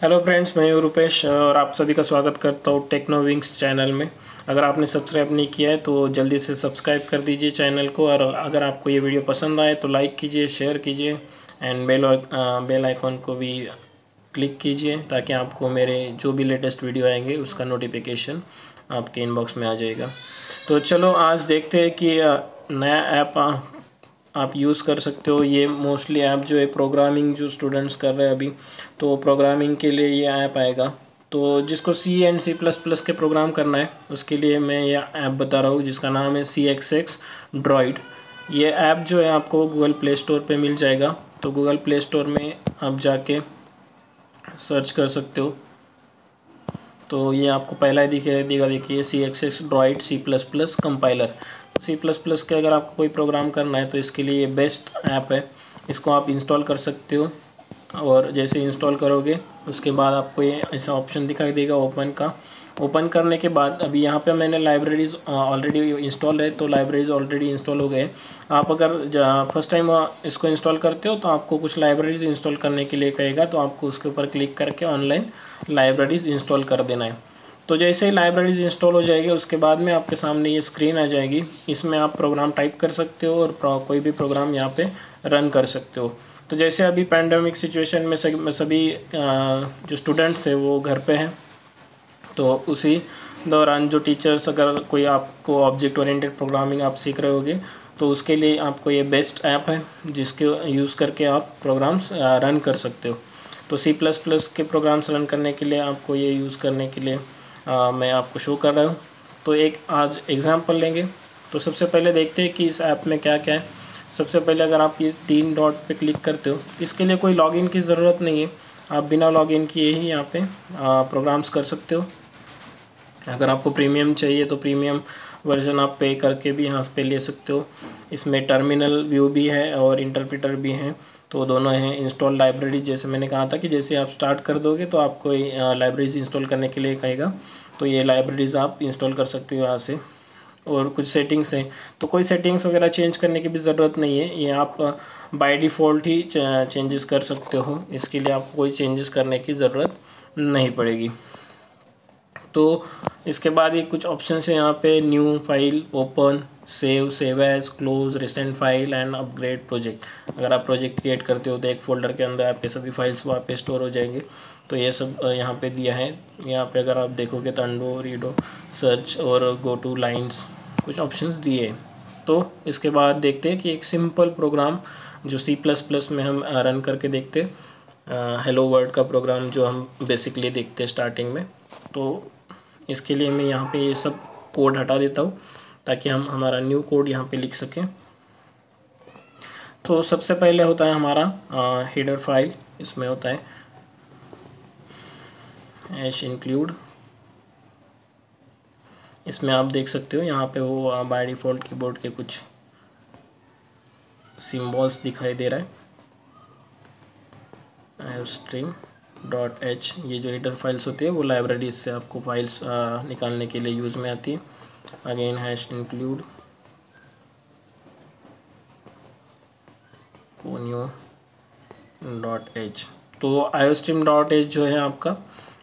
Hello friends मैं हूँ रुपेश और आप सभी का स्वागत करता हूँ टेक्नो विंग्स चैनल में। अगर आपने सब्सक्राइब नहीं किया है तो जल्दी से सब्सक्राइब कर दीजिए चैनल को और अगर आपको ये वीडियो पसंद आए तो लाइक कीजिए शेयर कीजिए एंड बेल बेल आइकॉन को भी क्लिक कीजिए ताकि आपको मेरे जो भी लेटेस्ट वीडियो आएँगे, उसका नोटिफिकेशन आपके इनबॉक्स में आ जाएगा। तो चलो आज देखते हैं कि नया ऐप आप यूज़ कर सकते हो ये मोस्टली ऐप जो है प्रोग्रामिंग जो स्टूडेंट्स कर रहे हैं अभी तो प्रोग्रामिंग के लिए ये ऐप आएगा तो जिसको C and C plus plus के प्रोग्राम करना है उसके लिए मैं ये ऐप बता रहा हूँ जिसका नाम है सी एक्स एक्स ड्रॉइड ये ऐप जो है आपको गूगल प्ले स्टोर पर मिल जाएगा तो गूगल प्ले स्टोर में आप जाके सर्च कर सकते हो तो ये आपको पहला ही दिखे देखिए C X X droid C plus plus compiler C plus plus के अगर आपको कोई प्रोग्राम करना है तो इसके लिए ये बेस्ट ऐप है। इसको आप इंस्टॉल कर सकते हो और जैसे इंस्टॉल करोगे, उसके बाद आपको ये ऐसा ऑप्शन दिखाई देगा ओपन का। ओपन करने के बाद अभी यहाँ पे मैंने लाइब्रेरीज ऑलरेडी इंस्टॉल है तो लाइब्रेरीज ऑलरेडी इंस्टॉल हो गए आप अगर फ़र्स्ट टाइम इसको इंस्टॉल करते हो तो आपको कुछ लाइब्रेरीज इंस्टॉल करने के लिए कहेगा तो आपको उसके ऊपर क्लिक करके ऑनलाइन लाइब्रेरीज इंस्टॉल कर देना है। तो जैसे ही लाइब्रेरीज इंस्टॉल हो जाएगी, उसके बाद में आपके सामने ये स्क्रीन आ जाएगी। इसमें आप प्रोग्राम टाइप कर सकते हो और कोई भी प्रोग्राम यहाँ पे रन कर सकते हो। तो जैसे अभी पैंडमिक सिचुएशन में सभी जो स्टूडेंट्स हैं, वो घर पे हैं। तो उसी दौरान जो टीचर्स अगर कोई आपको ऑब्जेक्ट ओरिएंटेड प्रोग्रामिंग आप सीख रहे होगे तो उसके लिए आपको ये बेस्ट ऐप है, जिसके यूज़ करके आप प्रोग्राम्स रन कर सकते हो। तो सी प्लस प्लस के प्रोग्राम्स रन करने के लिए, आपको ये यूज़ करने के लिए आ, मैं आपको शो कर रहा हूँ। तो एक आज एग्ज़ाम्पल लेंगे। तो सबसे पहले देखते हैं कि इस ऐप में क्या क्या है। सबसे पहले अगर आप ये तीन डॉट पे क्लिक करते हो इसके लिए कोई लॉगिन की ज़रूरत नहीं है। आप बिना लॉगिन किए ही यहाँ पे प्रोग्राम्स कर सकते हो। अगर आपको प्रीमियम चाहिए तो प्रीमियम वर्जन आप पे करके भी यहाँ पे ले सकते हो। इसमें टर्मिनल व्यू भी है और इंटरप्रेटर भी हैं। तो दोनों हैं इंस्टॉल लाइब्रेरी जैसे मैंने कहा था कि जैसे आप स्टार्ट कर दोगे तो आपको लाइब्रेरीज इंस्टॉल करने के लिए कहेगा। तो ये लाइब्रेरीज़ आप इंस्टॉल कर सकते हो यहाँ से। और कुछ सेटिंग्स हैं। तो कोई सेटिंग्स वगैरह चेंज करने की भी ज़रूरत नहीं है। ये आप बाय डिफ़ॉल्ट ही चेंजेस कर सकते हो। इसके लिए आपको कोई चेंजेस करने की ज़रूरत नहीं पड़ेगी। तो इसके बाद ये कुछ ऑप्शन है यहाँ पे new file open save save as close recent file and upgrade project अगर आप प्रोजेक्ट क्रिएट करते हो तो एक फोल्डर के अंदर आपके सभी फाइल्स वहाँ पे स्टोर हो जाएँगे। तो ये सब यहाँ पे दिया है। यहाँ पे अगर आप देखोगे तो अंडो रीडो सर्च और गो टू लाइन्स कुछ ऑप्शंस दिए। तो इसके बाद देखते हैं कि एक सिंपल प्रोग्राम जो सी प्लस प्लस में हम रन करके देखते हेलो वर्ड का प्रोग्राम जो हम बेसिकली देखते हैं स्टार्टिंग में। तो इसके लिए मैं यहाँ पे ये सब कोड हटा देता हूँ, ताकि हम हमारा न्यू कोड यहाँ पे लिख सकें। तो सबसे पहले होता है हमारा हेडर फ़ाइल इसमें होता है एश इंक्लूड इसमें आप देख सकते हो, यहाँ पे वो बाय डिफ़ॉल्ट कीबोर्ड के कुछ सिम्बॉल्स दिखाई दे रहा है। स्ट्रिंग डॉट एच ये जो हेडर फाइल्स होती है, वो लाइब्रेरी से आपको फाइल्स निकालने के लिए यूज़ में आती है। Again hash include conio dot h तो आयो स्ट्रीम डॉट एच जो है आपका,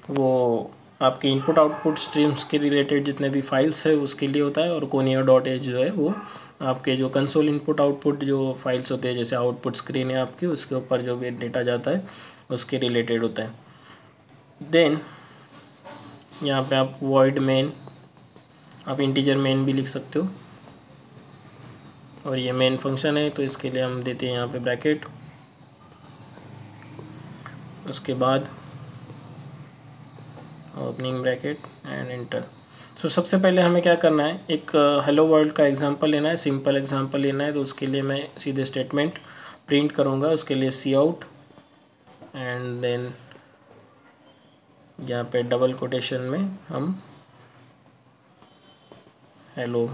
वो आपके इनपुट आउटपुट स्ट्रीम्स के रिलेटेड जितने भी फाइल्स है, उसके लिए होता है, और कोनियो डॉट एच जो है, वो आपके जो कंसोल इनपुट आउटपुट जो फाइल्स होते हैं, जैसे आउटपुट स्क्रीन है आपकी, उसके ऊपर जो भी डेटा जाता है उसके रिलेटेड होता है। देन यहाँ पे आप वॉइड मेन आप इंटीजर मेन भी लिख सकते हो। और ये मेन फ़ंक्शन है तो इसके लिए हम देते हैं यहाँ पे ब्रैकेट उसके बाद opening bracket and enter so सबसे पहले हमें क्या करना है? एक हेलो uh, वर्ल्ड का एग्जांपल लेना है सिंपल एग्जांपल लेना है तो उसके लिए मैं सीधे स्टेटमेंट प्रिंट करूँगा उसके लिए सी आउट एंड देन यहाँ पे डबल कोटेशन में हम हेलो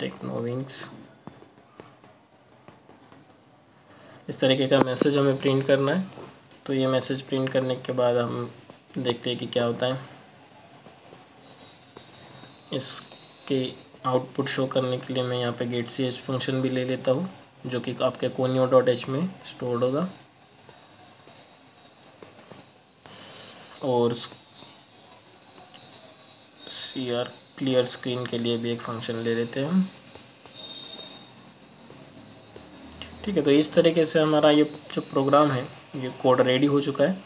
टेक्नोविंग्स इस तरीके का मैसेज हमें प्रिंट करना है। तो ये मैसेज प्रिंट करने के बाद हम देखते हैं कि क्या होता है। इसके आउटपुट शो करने के लिए मैं यहाँ पे गेट सी एच फ़ंक्शन भी ले लेता हूँ। जो कि आपके कोनियो डॉट एच में स्टोर्ड होगा। और सी आर क्लियर स्क्रीन के लिए भी एक फ़ंक्शन ले लेते हैं हम। ठीक है तो इस तरीके से हमारा ये जो प्रोग्राम है, ये कोड रेडी हो चुका है।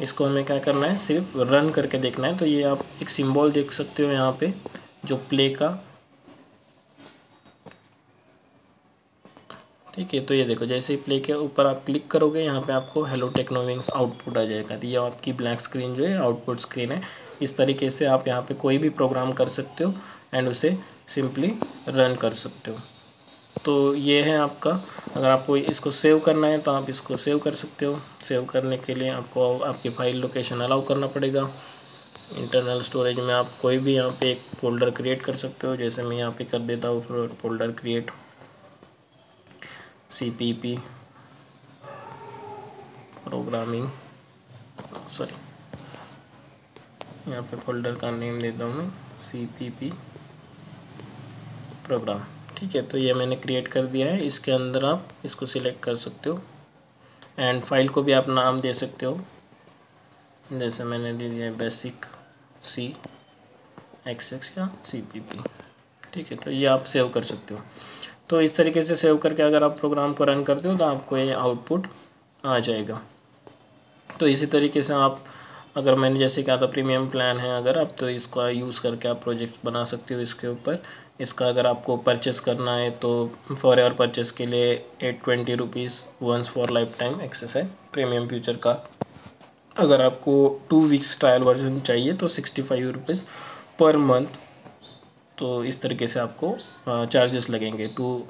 इसको हमें क्या करना है, सिर्फ़ रन करके देखना है। तो ये आप एक सिंबल देख सकते हो यहाँ पे, जो प्ले का ठीक है तो ये देखो, जैसे ही प्ले के ऊपर आप क्लिक करोगे, यहाँ पे आपको हेलो टेक्नोविंग्स आउटपुट आ जाएगा। तो ये आपकी ब्लैक स्क्रीन जो है आउटपुट स्क्रीन है। इस तरीके से आप यहाँ पे कोई भी प्रोग्राम कर सकते हो एंड उसे सिंपली रन कर सकते हो। तो ये है आपका, अगर आपको इसको सेव करना है तो आप इसको सेव कर सकते हो। सेव करने के लिए आपको आपकी फ़ाइल लोकेशन अलाउ करना पड़ेगा। इंटरनल स्टोरेज में आप कोई भी यहाँ पे एक फोल्डर क्रिएट कर सकते हो, जैसे मैं यहाँ पे कर देता हूँ folder create C P P programming sorry यहाँ पे फोल्डर का नेम देता हूँ मैं. सी पी पी प्रोग्राम ठीक है तो ये मैंने क्रिएट कर दिया है. इसके अंदर आप इसको सिलेक्ट कर सकते हो. एंड फ़ाइल को भी आप नाम दे सकते हो. जैसे मैंने दे दिया है बेसिक सी एक्स एक्स या सी पी पी ठीक है तो ये आप सेव कर सकते हो. तो इस तरीके से सेव करके अगर आप प्रोग्राम को रन करते हो तो आपको ये आउटपुट आ जाएगा। तो इसी तरीके से आप, अगर मैंने जैसे कहा था प्रीमियम प्लान है अगर, आप तो इसको यूज़ करके आप प्रोजेक्ट बना सकते हो इसके ऊपर। इसका अगर आपको परचेस करना है तो फॉर एवर परचेस के लिए eight twenty rupees once for lifetime access है प्रीमियम फ्यूचर का। अगर आपको टू वीक्स ट्रायल वर्जन चाहिए तो sixty five rupees per month तो इस तरीके से आपको चार्जेस लगेंगे। टू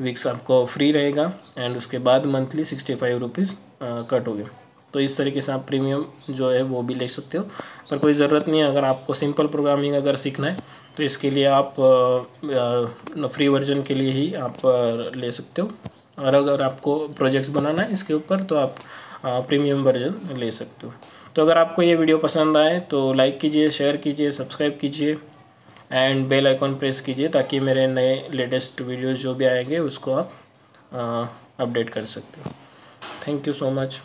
वीक्स आपको फ्री रहेगा एंड उसके बाद monthly sixty five rupees cut होगे। तो इस तरीके से आप प्रीमियम जो है वो भी ले सकते हो। पर कोई ज़रूरत नहीं है, अगर आपको सिंपल प्रोग्रामिंग अगर सीखना है तो इसके लिए आप फ्री वर्जन के लिए ही आप ले सकते हो। और अगर आपको प्रोजेक्ट्स बनाना है इसके ऊपर तो आप प्रीमियम वर्जन ले सकते हो। तो अगर आपको ये वीडियो पसंद आए तो लाइक कीजिए शेयर कीजिए सब्सक्राइब कीजिए। एंड बेल आइकॉन प्रेस कीजिए ताकि मेरे नए लेटेस्ट वीडियोस जो भी आएँगे उसको आप अपडेट कर सकते हो। Thank you so much